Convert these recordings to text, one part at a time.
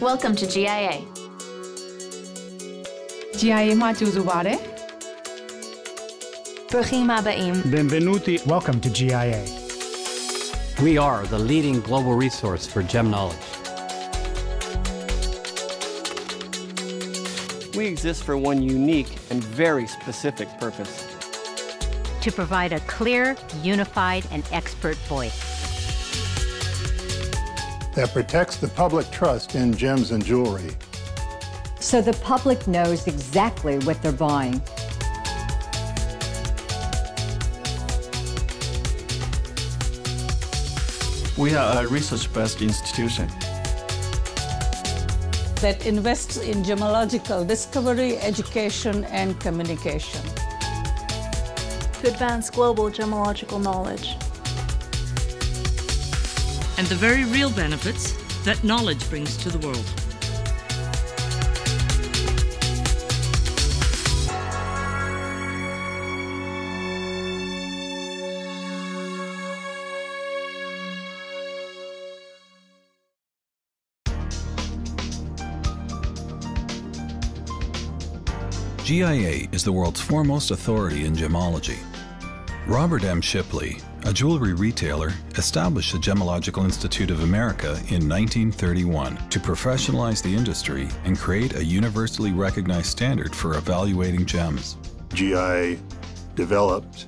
Welcome to GIA. GIA Mati Uzubare. Bruchim Abaim. Benvenuti. Welcome to GIA. We are the leading global resource for gem knowledge. We exist for one unique and very specific purpose. to provide a clear, unified, and expert voice. that protects the public trust in gems and jewelry. so the public knows exactly what they're buying. We are a research-based institution. That invests in gemological discovery, education, and communication. to advance global gemological knowledge. and the very real benefits that knowledge brings to the world. GIA is the world's foremost authority in gemology. Robert M. Shipley, a jewelry retailer, established the Gemological Institute of America in 1931 to professionalize the industry and create a universally recognized standard for evaluating gems. GIA developed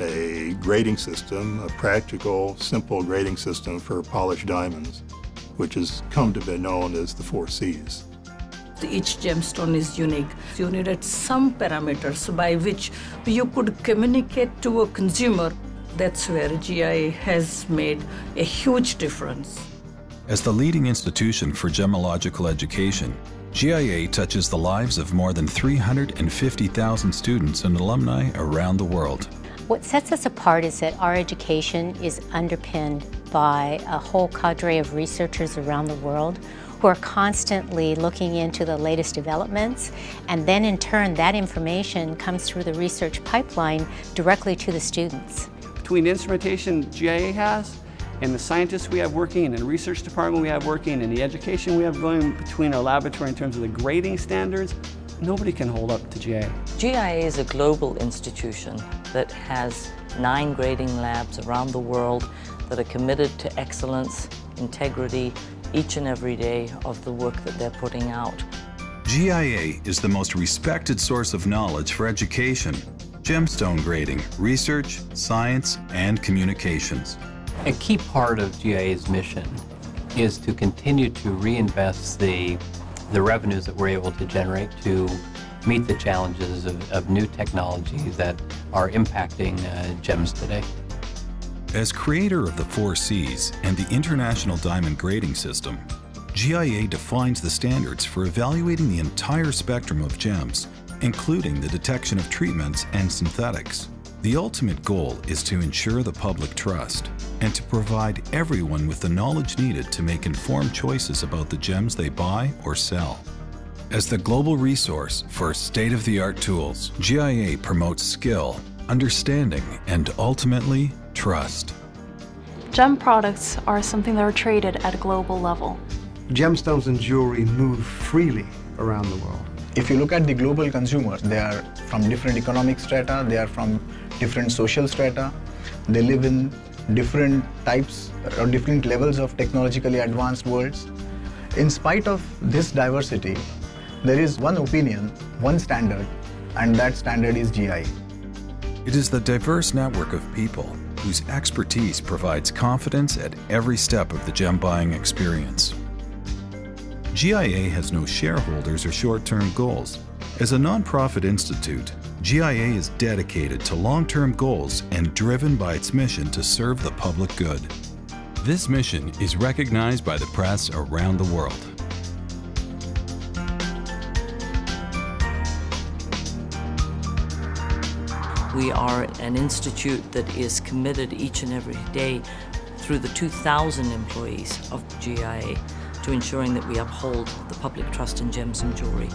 a grading system, a practical, simple grading system for polished diamonds, which has come to be known as the four C's. Each gemstone is unique. You needed some parameters by which you could communicate to a consumer. That's where GI has made a huge difference. As the leading institution for gemological education, GIA touches the lives of more than 350,000 students and alumni around the world. What sets us apart is that our education is underpinned by a whole cadre of researchers around the world who are constantly looking into the latest developments, and then in turn, that information comes through the research pipeline directly to the students. Between the instrumentation GIA has and the scientists we have working and the research department we have working and the education we have going between our laboratory in terms of the grading standards, nobody can hold up to GIA. GIA is a global institution that has nine grading labs around the world that are committed to excellence, integrity, each and every day of the work that they're putting out. GIA is the most respected source of knowledge for education, gemstone grading, research, science, and communications. A key part of GIA's mission is to continue to reinvest the, the revenues that we're able to generate to meet the challenges of, of new technology that are impacting uh, gems today. As creator of the four C's and the International Diamond Grading System, GIA defines the standards for evaluating the entire spectrum of gems, including the detection of treatments and synthetics. The ultimate goal is to ensure the public trust and to provide everyone with the knowledge needed to make informed choices about the gems they buy or sell. As the global resource for state-of-the-art tools, GIA promotes skill, understanding, and ultimately, trust. Gem products are something that are traded at a global level. Gemstones and jewelry move freely around the world. If you look at the global consumers, they are from different economic strata, they are from different social strata, they live in different types or different levels of technologically advanced worlds. In spite of this diversity, there is one opinion, one standard, and that standard is GI. It is the diverse network of people whose expertise provides confidence at every step of the gem buying experience. GIA has no shareholders or short term goals. As a nonprofit institute, GIA is dedicated to long term goals and driven by its mission to serve the public good. This mission is recognized by the press around the world. We are an institute that is committed each and every day through the 2,000 employees of GIA to ensuring that we uphold the public trust in gems and jewelry.